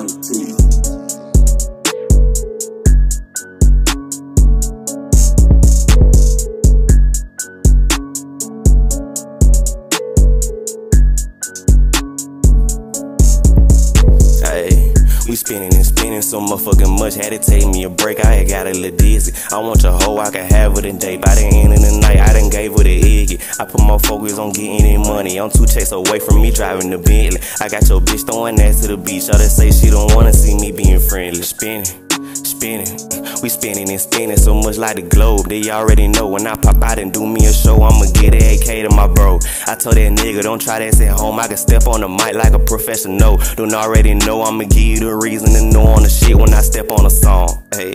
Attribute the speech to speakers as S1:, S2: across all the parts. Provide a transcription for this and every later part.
S1: Young T.
S2: spinning and spinning so motherfucking much. Had to take me a break. I had got a little dizzy. I want your hoe, I can have it in day. By the end of the night, I done gave her the Iggy. I put my focus on getting in money. I'm two checks away from me driving the Bentley. I got your bitch throwing ass to the beach. Y'all they say she don't wanna see me being friendly. Spinning. Spinning, we spinning and spinning so much like the globe. They already know when I pop out and do me a show, I'ma get an AK to my bro. I told that nigga, don't try that at home. I can step on the mic like a professional. Don't already know, I'ma give you the reason to know on the shit when I step on a song. Hey,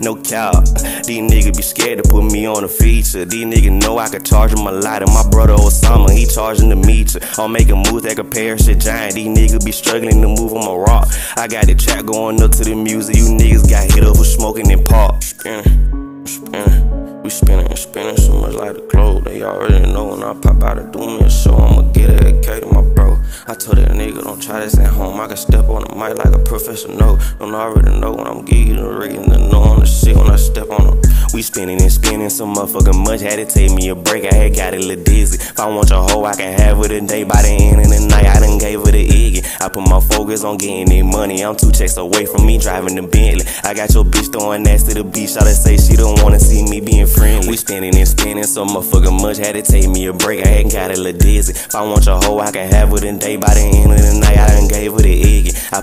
S2: no cap. These niggas be scared to put me on a feature. These niggas know I could charge them a lot. And my brother Osama, he charging the meter. I'm making moves that compare shit giant. These niggas be struggling to move on my rock. I got the track going up to the music. You niggas got hit up for smoking and pop. Spinning, spinning. We spinning and spinning so much like the globe. They already know when I pop out and do me show, I'ma get an AK to my bro. I told that nigga, don't try this at home. I can step on the mic like a professional. Don't already know when I'm getting the reason to know on the shit when I step on them. We spinning and spinning so motherfucking much. Had to take me a break. I had got a little dizzy. If I want your hoe, I can have it today. By the end of the night, I done gave her the Iggy. I put my focus on getting that money. I'm two checks away from me driving the Bentley. I got your bitch throwing ass to the beach. All they say she don't wanna see me being friendly. We spinning and spinning so motherfucking much. Had to take me a break. I hadn't got a little dizzy. If I want your hoe, I can have it today. By the end of the night, I done gave her the. I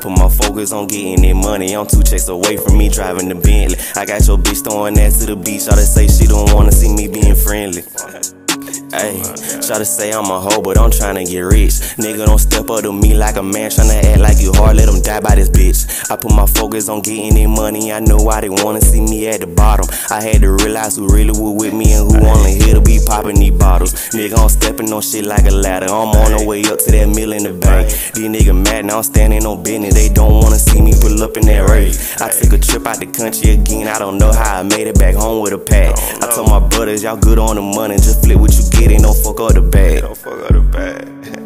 S2: put my focus on getting that money. I'm two checks away from me driving the Bentley. I got your bitch throwing ass to the beach. All they say she don't wanna see me being friendly. Hey, try to say I'm a hoe, but I'm tryna get rich. Nigga, don't step up to me like a man tryna act like you hard. Let him die by this bitch. I put my focus on getting in money. I know why they wanna see me at the bottom. I had to realize who really was with me and who only here to be popping these bottles. Nigga, I'm stepping on shit like a ladder. I'm on the way up to that mill in the bank. These niggas mad now, I'm standing on business. They don't wanna see me pull up in that race. I took a trip out the country again. I don't know how I made it back home with a pack. Told my brothers, y'all good on the money. Just flip what you get and don't fuck up the bag.
S3: Don't fuck up the bag.